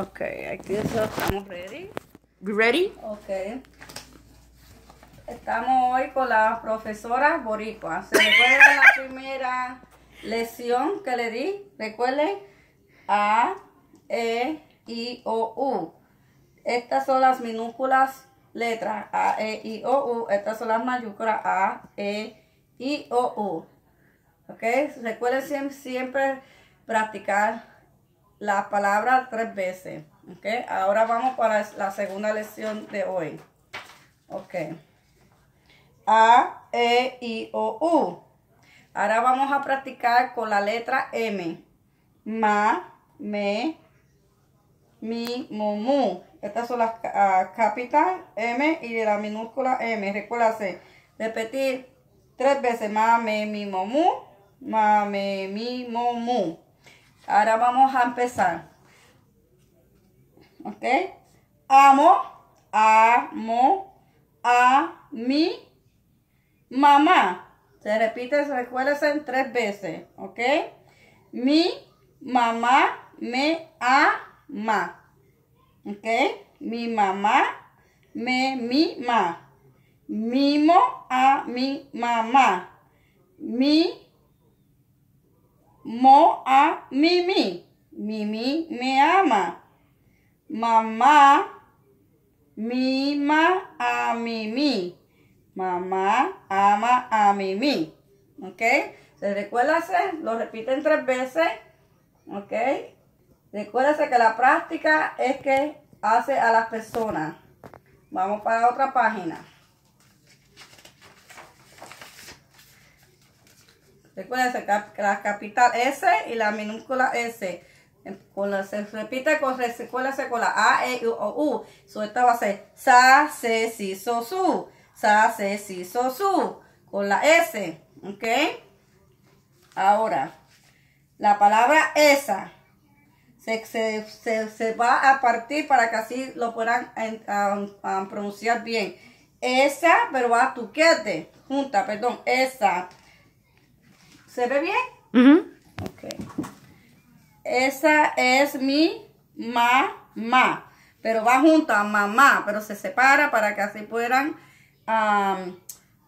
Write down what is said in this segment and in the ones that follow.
Ok, aquí estamos ready. We ready? Ok. Estamos hoy con la profesora Boricua. ¿Se recuerda la primera lección que le di? Recuerden. A, E, I, O, U. Estas son las minúsculas letras. A, E, I, O, U. Estas son las mayúsculas. A, E, I, O, U. ¿Ok? Recuerden siempre, siempre practicar la palabra tres veces. ¿Ok? Ahora vamos para la segunda lección de hoy. Ok. A, E, I, O, U. Ahora vamos a practicar con la letra M. Ma, me, mi, mu. Estas son las uh, capital M y de la minúscula M. Recuérdase, repetir tres veces. Ma, me, mi, mu, mu. Ma, me, mi, mu, mu. Ahora vamos a empezar. ¿Ok? Amo, amo, a mi mamá. Se repite, se recuerda en tres veces. ¿Ok? Mi mamá me ama. ¿Ok? Mi mamá me mima. Mimo a mi mamá. Mi mo a Mimi. Mimi me ama. Mamá mima a Mimi. Mamá ama a Mimi. ¿Ok? ¿Se recuerda? Lo repiten tres veces. ¿Ok? Recuérdese que la práctica es que hace a las personas. Vamos para otra página. Recuérdense que la capital S y la minúscula S. Con se repite con, recuérdense con la A, E, O, U. So, esta va a ser Sa, Se, Si, So, Su. Sa, Se, Si, So, Su. Con la S. ¿Ok? Ahora, la palabra esa se, se, se, va a partir para que así lo puedan pronunciar bien. Esa, pero va a tuquete. Junta, perdón. Esa. ¿Se ve bien? Ok. Esa es mi mamá. Pero va junto a mamá, pero se separa para que así puedan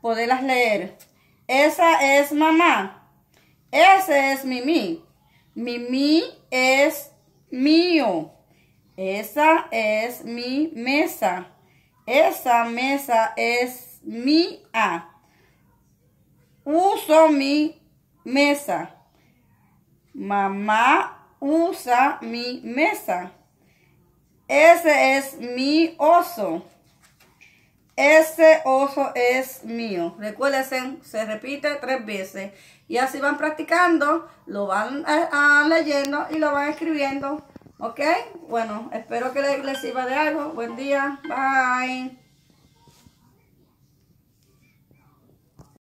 poderlas leer. Esa es mamá. Ese es Mimi. Mimi es mío. Esa es mi mesa. Esa mesa es mía. Uso mi mesa. Mamá usa mi mesa. Ese es mi oso. Ese oso es mío. Recuerden, se repite tres veces. Y así van practicando, lo van eh, ah, leyendo y lo van escribiendo. ¿Ok? Bueno, espero que les sirva de algo. Buen día. Bye.